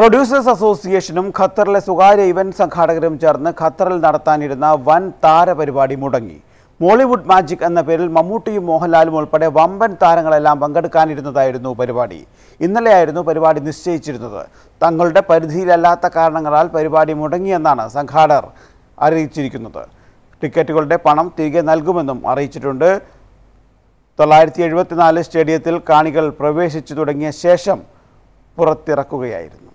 Producers അസോസിയേഷനും ഖത്തറിലെ സ്വകാര്യ ഇവന്റ് സംഘാടകരും ചേർന്ന് ഖത്തറിൽ നടത്താനിരുന്ന വൻ താരപരിപാടി മുടങ്ങി. മോളിവുഡ് മാജിക് എന്ന പേരിൽ മമ്മൂട്ടിയും മോഹൻലാലും ഉൾപ്പെടെ വമ്പൻ താരങ്ങളെല്ലാം പങ്കെടുക്കാനിരുന്നതായിരുന്നു പരിപാടി. ഇന്നലെയായിരുന്നു പരിപാടി നിശ്ചയിച്ചിരുന്നത്. തങ്ങളുടെ പരിധിയിലല്ലാത്ത കാരണങ്ങളാൽ പരിപാടി മുടങ്ങിയെന്നാണ് സംഘാടകർ അറിയിച്ചിരിക്കുന്നത്. ടിക്കറ്റുകളുടെ പണം തിരികെ നൽകുമെന്നും അറിയിച്ചിട്ടുണ്ട്. തൊള്ളായിരത്തി എഴുപത്തിനാല് സ്റ്റേഡിയത്തിൽ കാണികൾ പ്രവേശിച്ചു തുടങ്ങിയ ശേഷം പുറത്തിറക്കുകയായിരുന്നു.